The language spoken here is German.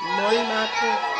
Moll Marco.